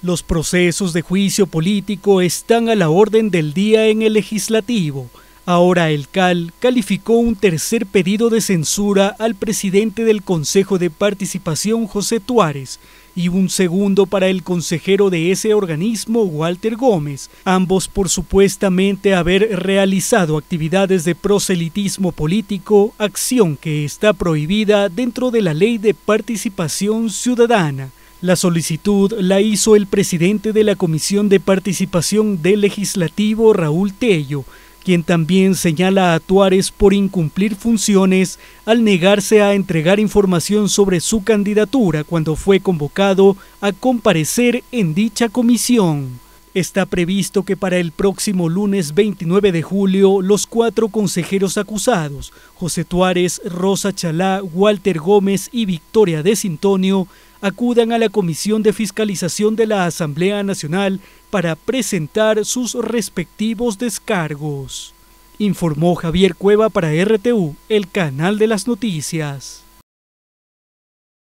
Los procesos de juicio político están a la orden del día en el legislativo. Ahora el CAL calificó un tercer pedido de censura al presidente del Consejo de Participación, José Tuárez, y un segundo para el consejero de ese organismo, Walter Gómez, ambos por supuestamente haber realizado actividades de proselitismo político, acción que está prohibida dentro de la Ley de Participación Ciudadana. La solicitud la hizo el presidente de la Comisión de Participación del Legislativo, Raúl Tello, quien también señala a Tuárez por incumplir funciones al negarse a entregar información sobre su candidatura cuando fue convocado a comparecer en dicha comisión. Está previsto que para el próximo lunes 29 de julio los cuatro consejeros acusados, José Tuárez, Rosa Chalá, Walter Gómez y Victoria de Sintonio, acudan a la Comisión de Fiscalización de la Asamblea Nacional para presentar sus respectivos descargos. Informó Javier Cueva para RTU, el canal de las noticias.